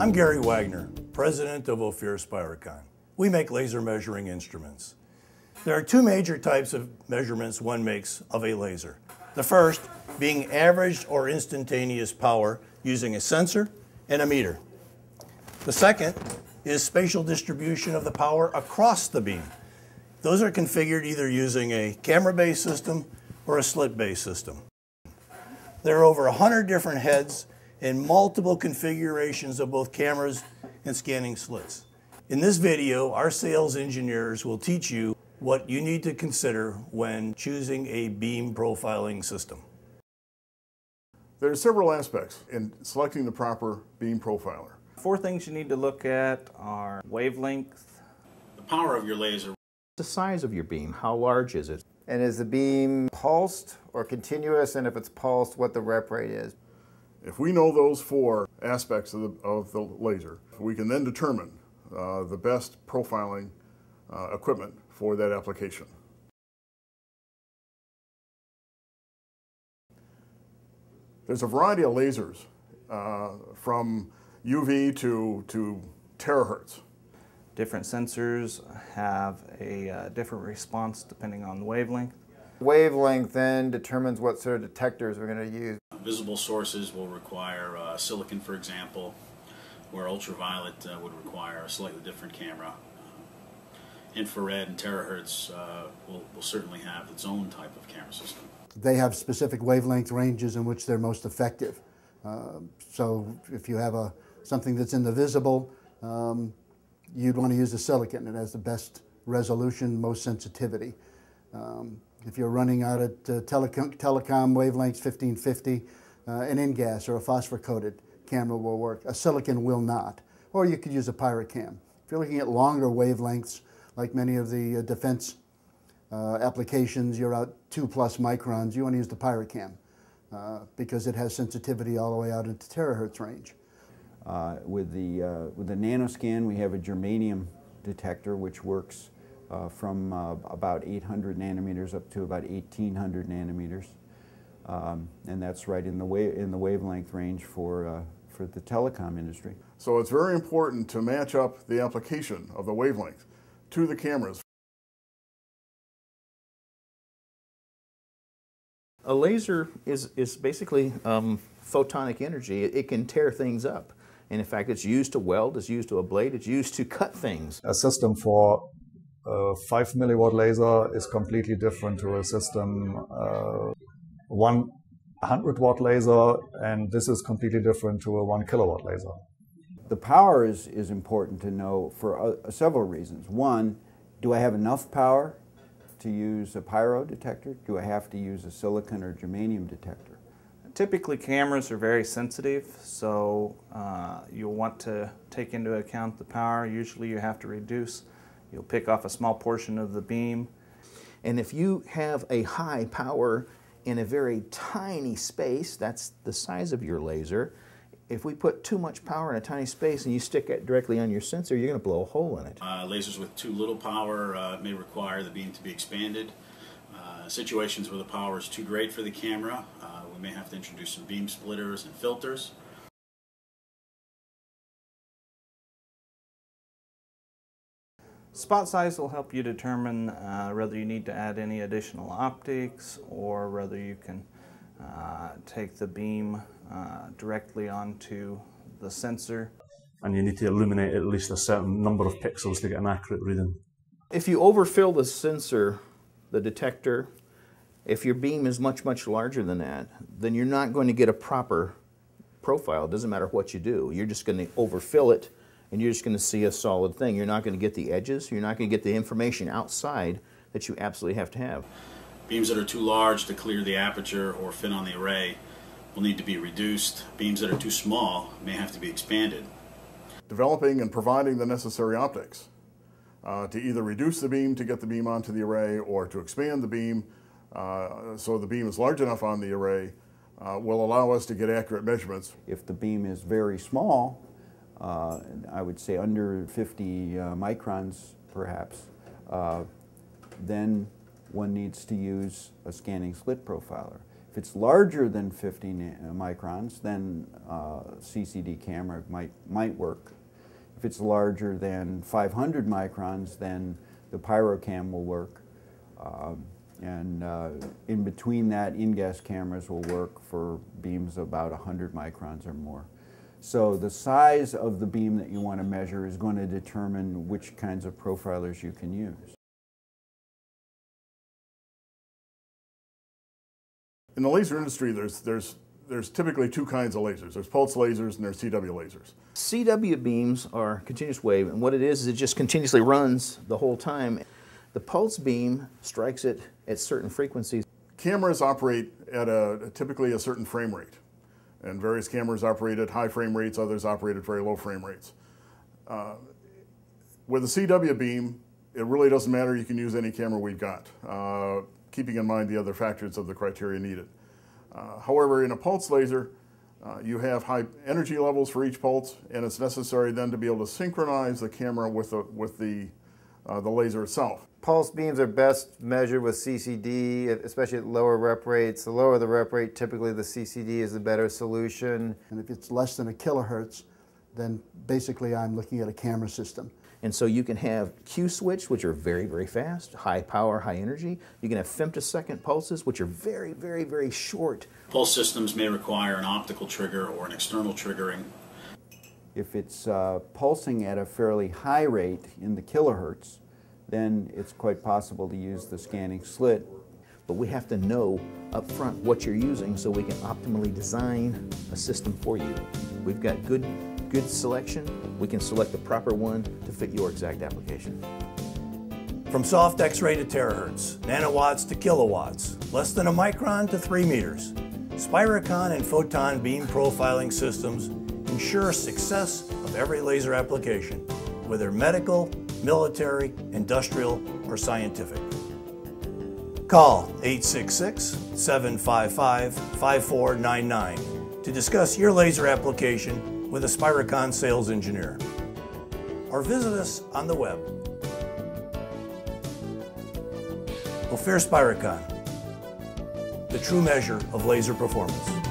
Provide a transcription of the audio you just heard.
I'm Gary Wagner, president of Ophir Spiricon. We make laser measuring instruments. There are two major types of measurements one makes of a laser. The first being averaged or instantaneous power using a sensor and a meter. The second is spatial distribution of the power across the beam. Those are configured either using a camera-based system or a slit-based system. There are over 100 different heads and multiple configurations of both cameras and scanning slits. In this video, our sales engineers will teach you what you need to consider when choosing a beam profiling system. There are several aspects in selecting the proper beam profiler. Four things you need to look at are wavelength, the power of your laser, the size of your beam, how large is it? And is the beam pulsed or continuous? And if it's pulsed, what the rep rate is? If we know those four aspects of the, of the laser, we can then determine uh, the best profiling uh, equipment for that application. There's a variety of lasers uh, from UV to, to terahertz. Different sensors have a uh, different response depending on the wavelength. Wavelength then determines what sort of detectors we're going to use. Visible sources will require uh, silicon, for example, where ultraviolet uh, would require a slightly different camera. infrared and terahertz uh, will, will certainly have its own type of camera system. They have specific wavelength ranges in which they're most effective. Uh, so if you have a, something that's in the visible, um, you'd want to use the silicon. It has the best resolution, most sensitivity. Um, if you're running out at uh, telecom, telecom wavelengths 1550, uh, an InGaAs or a phosphor-coated camera will work. A silicon will not. Or you could use a PyroCam. If you're looking at longer wavelengths, like many of the uh, defense uh, applications, you're out two plus microns, you want to use the PyroCam uh, because it has sensitivity all the way out into terahertz range. Uh, with, the, uh, with the nanoscan, we have a germanium detector which works uh, from uh, about 800 nanometers up to about 1800 nanometers. Um, and that's right in the, wa in the wavelength range for, uh, for the telecom industry. So it's very important to match up the application of the wavelength to the cameras. A laser is, is basically um, photonic energy. It, it, can tear things up. And in fact, it's used to weld, it's used to ablate, it's used to cut things. A system for a 5 milliwatt laser is completely different to a system uh, 100 watt laser, and this is completely different to a 1 kilowatt laser. The power is, is important to know for uh, several reasons. One, do I have enough power to use a pyro detector? Do I have to use a silicon or germanium detector? Typically cameras are very sensitive, so uh, you'll want to take into account the power. Usually you have to reduce. You'll pick off a small portion of the beam. And if you have a high power in a very tiny space, that's the size of your laser, if we put too much power in a tiny space and you stick it directly on your sensor, you're going to blow a hole in it. Uh, lasers with too little power uh, may require the beam to be expanded. Uh, situations where the power is too great for the camera, uh, we may have to introduce some beam splitters and filters. Spot size will help you determine uh, whether you need to add any additional optics or whether you can uh, take the beam uh, directly onto the sensor. And you need to illuminate at least a certain number of pixels to get an accurate reading. If you overfill the sensor, the detector, if your beam is much, much larger than that, then you're not going to get a proper profile. It doesn't matter what you do. You're just going to overfill it and you're just going to see a solid thing. You're not going to get the edges. You're not going to get the information outside that you absolutely have to have. Beams that are too large to clear the aperture or fit on the array will need to be reduced. Beams that are too small may have to be expanded. Developing and providing the necessary optics uh, to either reduce the beam to get the beam onto the array or to expand the beam uh, so the beam is large enough on the array uh, will allow us to get accurate measurements. If the beam is very small, uh, I would say under 50 uh, microns perhaps, uh, then one needs to use a scanning slit profiler. If it's larger than 50 microns, then uh, CCD camera might, might work. If it's larger than 500 microns, then the PyroCam will work. Um, and uh, in between that, InGaAs cameras will work for beams about 100 microns or more. So the size of the beam that you want to measure is going to determine which kinds of profilers you can use. In the laser industry, there's, there's, there's typically two kinds of lasers. There's pulse lasers and there's CW lasers. CW beams are continuous wave, and what it is is it just continuously runs the whole time. The pulse beam strikes it at certain frequencies. Cameras operate at a, typically a certain frame rate, and various cameras operate at high frame rates, others operate at very low frame rates. Uh, with a CW beam, it really doesn't matter. You can use any camera we've got, uh, keeping in mind the other factors of the criteria needed. Uh, however, in a pulse laser, uh, you have high energy levels for each pulse, and it's necessary then to be able to synchronize the camera with the, with the, uh, the laser itself. Pulse beams are best measured with CCD, especially at lower rep rates. The lower the rep rate, typically the CCD is the better solution. And if it's less than a kilohertz, then basically I'm looking at a camera system. And so you can have Q switch, which are very, very fast, high power, high energy. You can have femtosecond pulses, which are very, very, very short. Pulse systems may require an optical trigger or an external triggering. If it's uh, pulsing at a fairly high rate in the kilohertz, then it's quite possible to use the scanning slit. But we have to know up front what you're using so we can optimally design a system for you. We've got good, good selection. We can select the proper one to fit your exact application. From soft X-ray to terahertz, nanowatts to kilowatts, less than a micron to three meters, Spiricon and Photon beam profiling systems ensure success of every laser application, whether medical, military, industrial, or scientific. Call 866-755-5499 to discuss your laser application with a Spiricon sales engineer. Or visit us on the web. Ophir Spiricon, the true measure of laser performance.